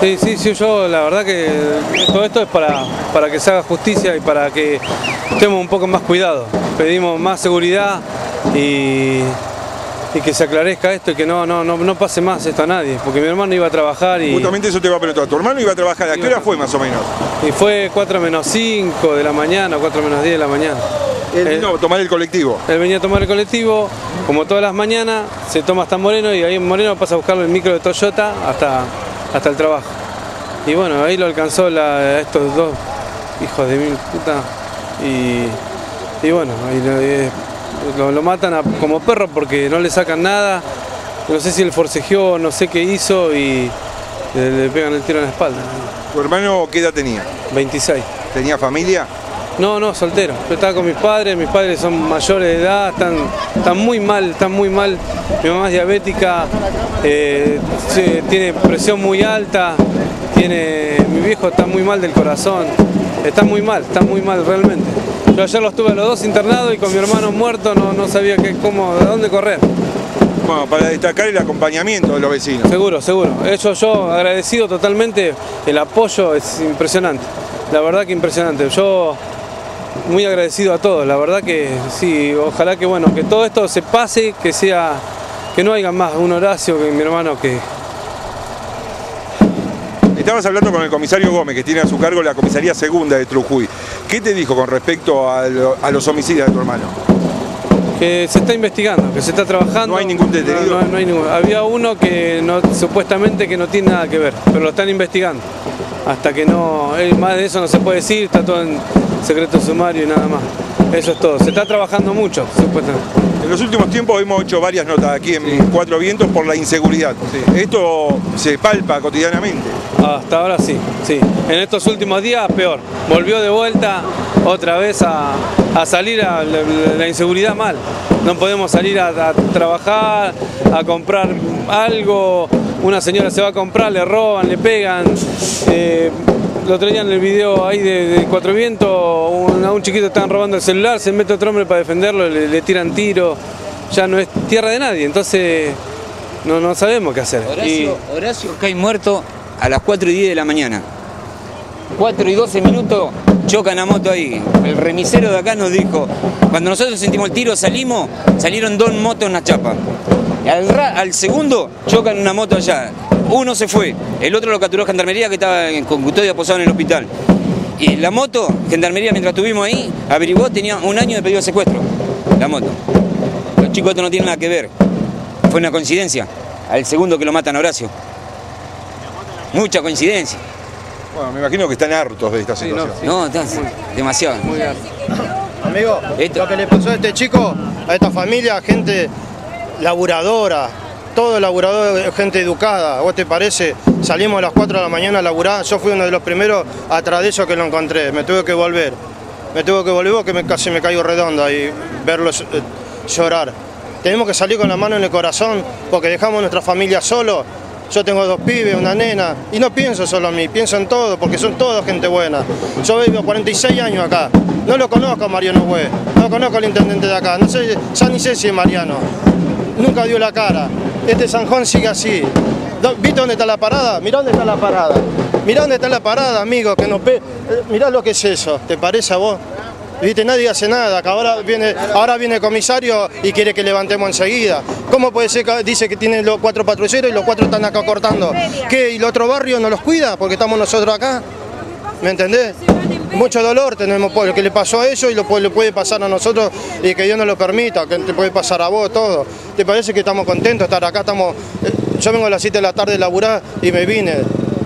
Sí, sí, sí, yo la verdad que todo esto es para, para que se haga justicia y para que estemos un poco más cuidados. Pedimos más seguridad y, y que se aclarezca esto y que no, no, no, no pase más esto a nadie, porque mi hermano iba a trabajar y, Justamente eso te va a preguntar. ¿Tu hermano iba a trabajar? ¿A qué hora fue más o menos? y fue 4 menos 5 de la mañana, 4 menos 10 de la mañana. Él Eh, vino a tomar el colectivo. Él venía a tomar el colectivo, como todas las mañanas, se toma hasta Moreno y ahí en Moreno pasa a buscarlo el micro de Toyota hasta, hasta el trabajo. Y bueno, ahí lo alcanzó la- estos dos hijos de mil puta y, y bueno, ahí lo, lo- lo matan a- como perro porque no le sacan nada. No sé si él forcejeó, no sé qué hizo y le, le pegan el tiro en la espalda. ¿Tu hermano qué edad tenía? 26. ¿Tenía familia? No, no, soltero. Yo estaba con mis padres, mis padres son mayores de edad, están, están muy mal, están muy mal. Mi mamá es diabética, eh, tiene presión muy alta, tiene, mi viejo está muy mal del corazón, está muy mal, está muy mal realmente. Yo ayer los tuve a los dos internados y con mi hermano muerto no, no sabía qué, cómo, de dónde correr. Bueno, para destacar el acompañamiento de los vecinos. Seguro, seguro. Eso yo agradecido totalmente, el apoyo es impresionante. La verdad que impresionante. Yo muy agradecido a todos, la verdad que sí, ojalá que bueno, que todo esto se pase, que sea, que no haya más un Horacio que mi hermano que. Estabas hablando con el comisario Gómez, que tiene a su cargo la comisaría segunda de Trujuy. ¿Qué te dijo con respecto a, lo- a los homicidios de tu hermano? que se está investigando, que se está trabajando. ¿No hay ningún detenido? No, no- no hay ningún- Había uno que no, supuestamente que no tiene nada que ver, pero lo están investigando. Hasta que no, eh, más de eso no se puede decir, está todo en secreto sumario y nada más. Eso es todo. Se está trabajando mucho, supuestamente. En los últimos tiempos hemos hecho varias notas aquí en Cuatro Vientos por la inseguridad. Esto se palpa cotidianamente. Hasta ahora sí, sí. En estos últimos días peor. Volvió de vuelta otra vez a, a salir a la, la inseguridad mal. No podemos salir a, a trabajar, a comprar algo. Una señora se va a comprar, le roban, le pegan. Eh, lo traían en el video ahí de, de Cuatro Vientos, un- a un chiquito estaban robando el celular, se mete otro hombre para defenderlo, le, le tiran tiro. Ya no es tierra de nadie, entonces no, no sabemos qué hacer. Y- Horacio, Horacio cae muerto a las 4 y 10 de la mañana. 4 y 12 minutos chocan a moto ahí. El remisero de acá nos dijo, cuando nosotros sentimos el tiro salimos, salieron dos motos en la chapa. Al, al segundo chocan una moto allá. Uno se fue, el otro lo capturó Gendarmería que estaba en- con custodia posado en el hospital. Y la moto, Gendarmería mientras estuvimos ahí, averiguó, tenía un año de pedido de secuestro. La moto. Los chicos esto no tienen nada que ver. Fue una coincidencia. Al segundo que lo matan Horacio. Mucha coincidencia. Bueno, me imagino que están hartos de esta situación. No, está- demasiado. Amigo, Esto- lo que le pasó a este chico, a esta familia, gente laburadora, todo laburador, gente educada, ¿vos te parece? Salimos a las 4 de la mañana a laburar, yo fui uno de los primeros atrás de eso que lo encontré, me tuve que volver. Me tuve que volver porque me, casi me caigo redonda y verlos eh, llorar. Tenemos que salir con la mano en el corazón porque dejamos a nuestra familia solo. Yo tengo dos pibes, una nena, y no pienso solo en mí, pienso en todo, porque son todos gente buena. Yo vivo 46 años acá, no lo conozco a Mariano Hue, no conozco al intendente de acá, no sé, ya ni sé si es Mariano, nunca dio la cara. Este Sanjón sigue así. ¿Viste dónde está la parada? Mirá dónde está la parada. Mirá dónde está la parada, amigo, que nos pe... eh, Mirá lo que es eso, ¿te parece a vos? Viste, nadie hace nada, que ahora viene, ahora viene el comisario y quiere que levantemos enseguida. ¿Cómo puede ser que dice que tiene los cuatro patrulleros y los cuatro están acá cortando? ¿Qué? ¿Y el otro barrio no los cuida porque estamos nosotros acá? ¿Me entendés? Mucho dolor tenemos por lo que le pasó a ellos y lo puede, le puede pasar a nosotros y que Dios nos lo permita, que te puede pasar a vos, todo. ¿Te parece que estamos contentos de estar acá? Estamos, eh, yo vengo a las 7 de la tarde a laburar y me vine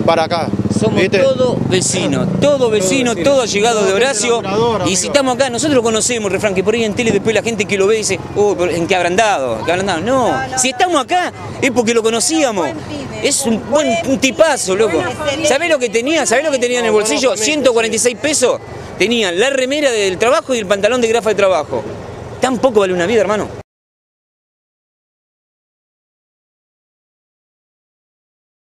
para acá. Somos ¿viste? todos vecinos, todos vecinos, todos llegados de Horacio. Y si estamos acá, nosotros lo conocemos, refrán, que por ahí en tele después la gente que lo ve dice, oh, en qué agrandado, qué agrandado. No, si estamos acá es porque lo conocíamos. Es un buen un tipazo, loco. ¿Sabés lo que tenía? ¿Sabés lo que tenía en el bolsillo? 146 pesos. Tenía la remera del trabajo y el pantalón de grafa de trabajo. Tampoco vale una vida, hermano.